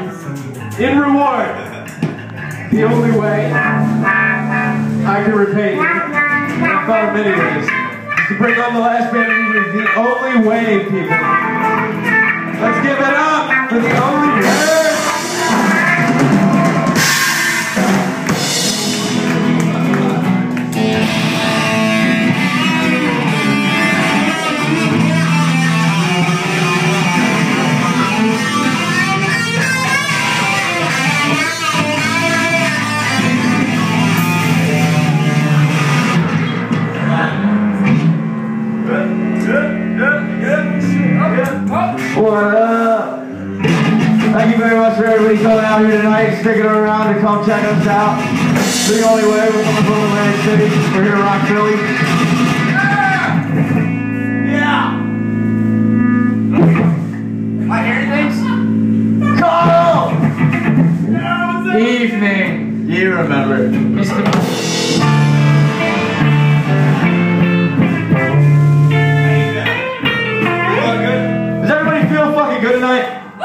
In reward, the only way I can repay you, I of many ways, is to bring on the last band of the only way, people. Let's give it up for the only What up? Thank you very much for everybody coming out here tonight, sticking around to come check us out. It's The only way we're coming from Atlantic City. We're here to rock Philly. I hear things. Carl! Evening, You remember. Mr.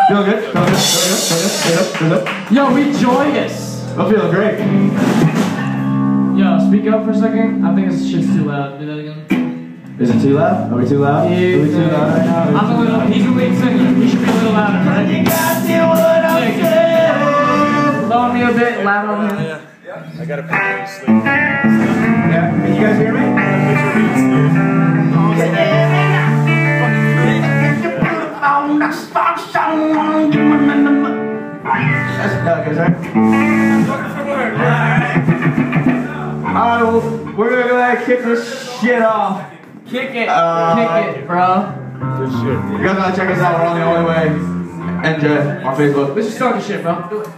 Feel good? Feel good? Feel good? Feel good? Feel good? Feel good? Yo, we joyous. I'm feeling great. Yo, speak up for a second. I think this shit's too loud. Do that again. Is it too loud? Are we too loud? Are we too loud right now? I'm a little. He's a lead singer. We should be a little louder, right? You got to what I'm saying. Lower me a bit, loud on him. I gotta put you to sleep. Yeah, can you guys hear me? That's uh, good, right? Alright, we're gonna go ahead and kick this shit off. Kick it. Uh, Kick it, bro. You guys gotta check us out, we're on the only way. NJ on Facebook. Let's just start the shit, bro. Do it.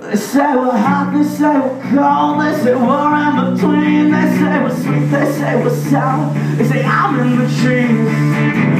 They say we're hot, they say we're cold, they say we're in between, they say we're sweet, they say we're sour, they say I'm in the trees.